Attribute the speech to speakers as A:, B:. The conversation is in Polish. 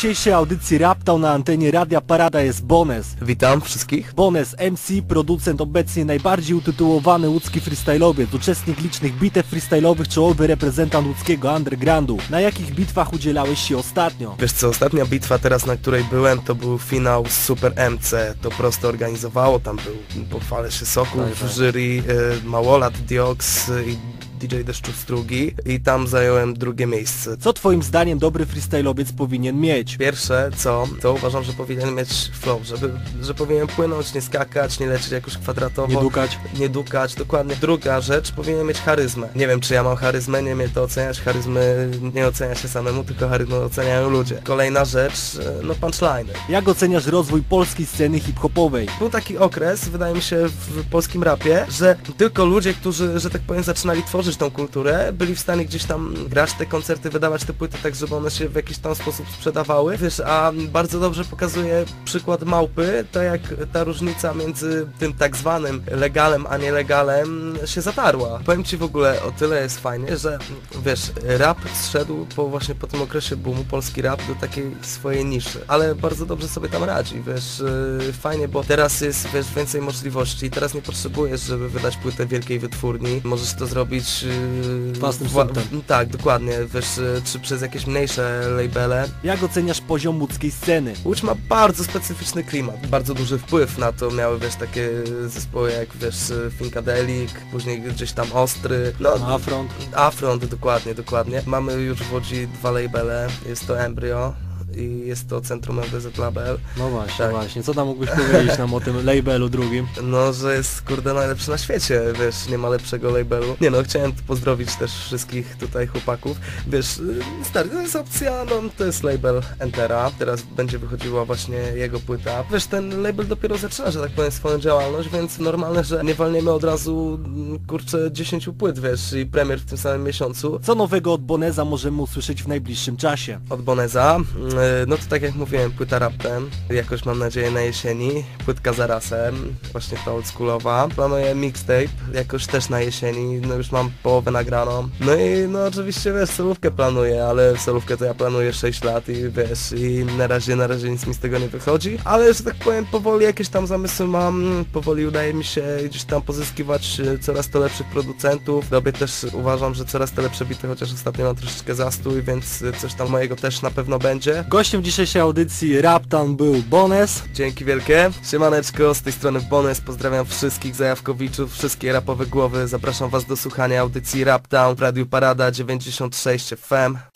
A: dzisiejszej audycji Raptown na antenie Radia Parada jest Bones.
B: Witam wszystkich.
A: Bones, MC, producent obecnie najbardziej utytułowany łódzki freestyle'owiec, uczestnik licznych bitew freestyle'owych, czołowy reprezentant łódzkiego undergroundu. Na jakich bitwach udzielałeś się ostatnio?
B: Wiesz co, ostatnia bitwa teraz, na której byłem, to był finał z Super MC. To prosto organizowało, tam był pochwalę się Sokół
A: Tak, tak.
B: jury, y, Małolat, Diox y, i DJ Deszczów Strugi i tam zająłem drugie miejsce.
A: Co twoim zdaniem dobry freestyle'owiec powinien mieć?
B: Pierwsze co, to uważam, że powinien mieć flow, żeby, że powinien płynąć, nie skakać, nie lecieć jakoś kwadratowo.
A: Nie dukać?
B: nie dukać, dokładnie. Druga rzecz, powinien mieć charyzmę. Nie wiem, czy ja mam charyzmę, nie mnie to oceniać. Charyzmy nie ocenia się samemu, tylko charyzmę oceniają ludzie. Kolejna rzecz, e, no punchline.
A: Jak oceniasz rozwój polskiej sceny hip-hopowej?
B: Był taki okres, wydaje mi się, w polskim rapie, że tylko ludzie, którzy, że tak powiem, zaczynali tworzyć tą kulturę, byli w stanie gdzieś tam grać te koncerty, wydawać te płyty tak, żeby one się w jakiś tam sposób sprzedawały. Wiesz, a bardzo dobrze pokazuje przykład małpy, to jak ta różnica między tym tak zwanym legalem, a nielegalem się zatarła. Powiem Ci w ogóle, o tyle jest fajnie, że wiesz, rap zszedł po właśnie po tym okresie boomu, polski rap do takiej swojej niszy, ale bardzo dobrze sobie tam radzi, wiesz, yy, fajnie, bo teraz jest, wiesz, więcej możliwości, teraz nie potrzebujesz, żeby wydać płytę wielkiej wytwórni, możesz to zrobić yy,
A: Własnym
B: wła- tak, dokładnie, wiesz, yy, czy przez jakieś mniejsze labele,
A: Jak oceniasz poziom łódzkiej sceny?
B: Łódź ma bardzo specyficzny klimat, bardzo duży wpływ na to miały, wiesz, takie zespoły jak, wiesz, Funkadelic, później gdzieś tam Ostry, no,
A: Afront?
B: Afront, dokładnie, dokładnie. Mamy już w Łodzi dwa labele, jest to Embryo i jest to Centrum MDZ Label.
A: No właśnie,
B: Tak.
A: właśnie. Co tam mógłbyś powiedzieć nam o tym labelu drugim?
B: No, że jest kurde najlepszy na świecie, wiesz, nie ma lepszego labelu. Nie no, chciałem pozdrowić też wszystkich tutaj chłopaków. Wiesz, stary, to jest opcja, no to jest label Entera, teraz będzie wychodziła właśnie jego płyta. Wiesz, ten label dopiero zaczyna, że tak powiem, swoją działalność, więc normalne, że nie walniemy od razu, mm, kurczę, 10 płyt, wiesz, i premier w tym samym miesiącu.
A: Co nowego od Boneza możemy usłyszeć w najbliższym czasie?
B: od Boneza. Yy, No to tak jak mówiłem, płyta raptem, jakoś mam nadzieję na jesieni, płytka za rasem, właśnie ta oldschoolowa. Planuję mixtape, jakoś też na jesieni, no już mam połowę nagraną. No i no oczywiście wiesz, solówkę planuję, ale solówkę to ja planuję 6 lat i wiesz, i na razie, na razie nic mi z tego nie wychodzi, ale że tak powiem powoli jakieś tam zamysły mam, powoli udaje mi się gdzieś tam pozyskiwać y, coraz to lepszych producentów. Robię też, uważam, że coraz to lepsze bity, chociaż ostatnio mam troszeczkę zastój, więc y, coś tam mojego też na pewno będzie.
A: Gościem dzisiejszej audycji Raptown był Bones.
B: Dzięki wielkie. Siemaneczko, z tej strony Bones, pozdrawiam wszystkich zajawkowiczów, wszystkie rapowe głowy. Zapraszam was do słuchania audycji Raptown w Radiu Parada 96 FM.